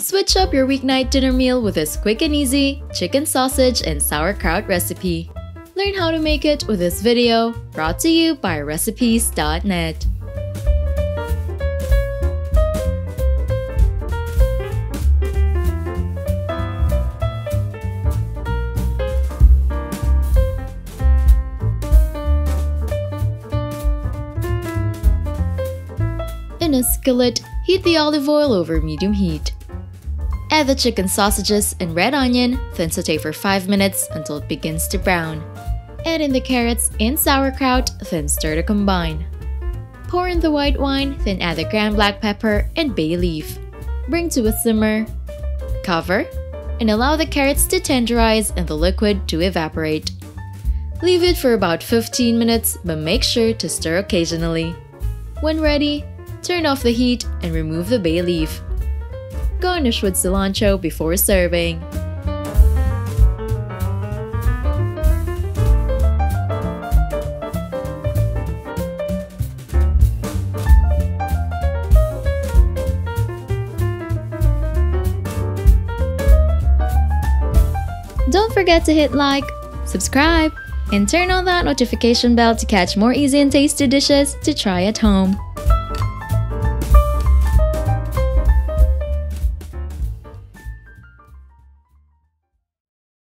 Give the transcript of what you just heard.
Switch up your weeknight dinner meal with this quick and easy chicken sausage and sauerkraut recipe. Learn how to make it with this video brought to you by recipes.net. In a skillet, heat the olive oil over medium heat. Add the chicken sausages and red onion, then saute for 5 minutes until it begins to brown. Add in the carrots and sauerkraut, then stir to combine. Pour in the white wine, then add the ground black pepper and bay leaf. Bring to a simmer. Cover and allow the carrots to tenderize and the liquid to evaporate. Leave it for about 15 minutes but make sure to stir occasionally. When ready, turn off the heat and remove the bay leaf. Garnish with cilantro before serving. Don't forget to hit like, subscribe, and turn on that notification bell to catch more easy and tasty dishes to try at home.